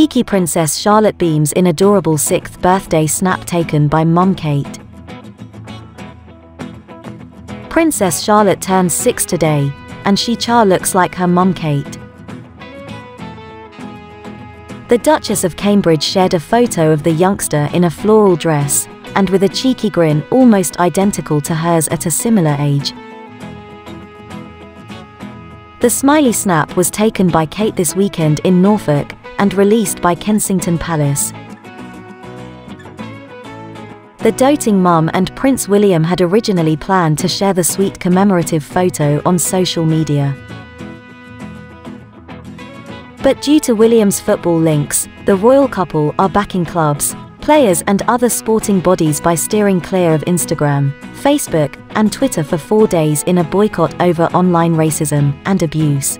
Cheeky Princess Charlotte beams in adorable 6th birthday snap taken by Mum Kate. Princess Charlotte turns 6 today, and she char looks like her mum Kate. The Duchess of Cambridge shared a photo of the youngster in a floral dress, and with a cheeky grin almost identical to hers at a similar age. The smiley snap was taken by Kate this weekend in Norfolk and released by Kensington Palace. The doting mum and Prince William had originally planned to share the sweet commemorative photo on social media. But due to William's football links, the royal couple are backing clubs, players and other sporting bodies by steering clear of Instagram, Facebook, and Twitter for four days in a boycott over online racism and abuse.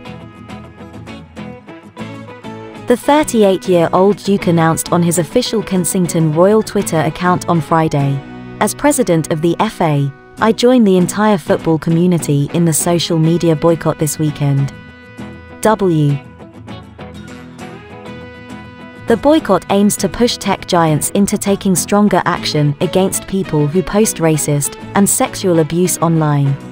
The 38-year-old Duke announced on his official Kensington Royal Twitter account on Friday, As president of the FA, I join the entire football community in the social media boycott this weekend. W. The boycott aims to push tech giants into taking stronger action against people who post racist and sexual abuse online.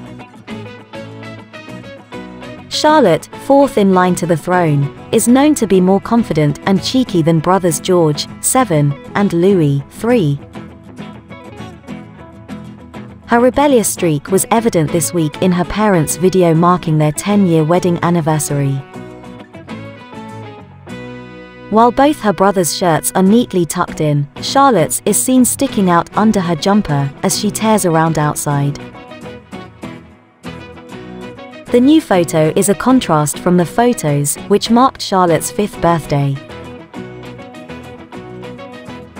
Charlotte, fourth in line to the throne, is known to be more confident and cheeky than brothers George, 7, and Louis, 3. Her rebellious streak was evident this week in her parents' video marking their 10-year wedding anniversary. While both her brothers' shirts are neatly tucked in, Charlotte's is seen sticking out under her jumper as she tears around outside. The new photo is a contrast from the photos which marked Charlotte's fifth birthday.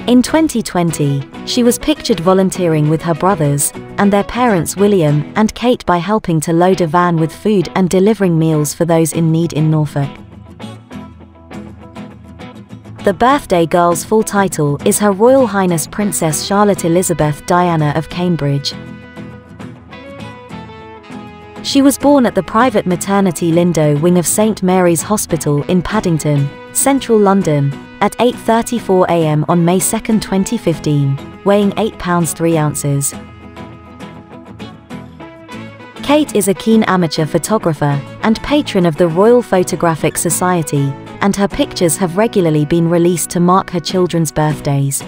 In 2020, she was pictured volunteering with her brothers and their parents William and Kate by helping to load a van with food and delivering meals for those in need in Norfolk. The birthday girl's full title is Her Royal Highness Princess Charlotte Elizabeth Diana of Cambridge. She was born at the private maternity Lindo wing of St Mary's Hospital in Paddington, central London, at 8.34am on May 2, 2015, weighing 8 pounds 3 ounces. Kate is a keen amateur photographer and patron of the Royal Photographic Society, and her pictures have regularly been released to mark her children's birthdays.